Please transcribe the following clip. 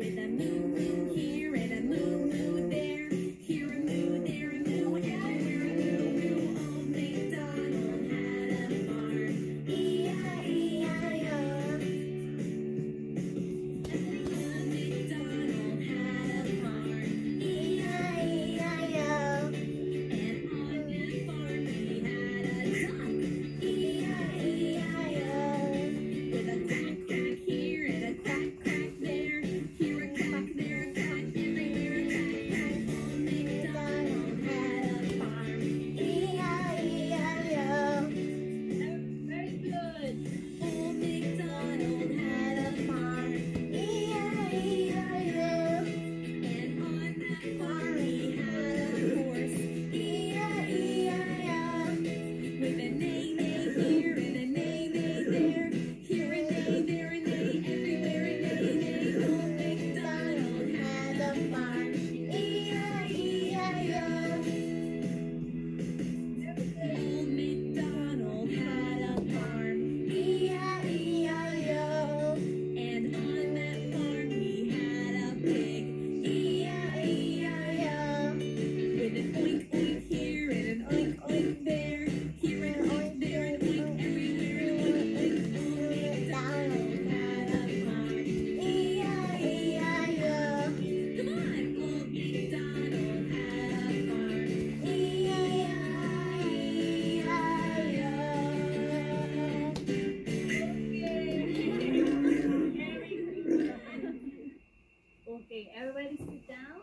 with mean Okay, everybody sit down.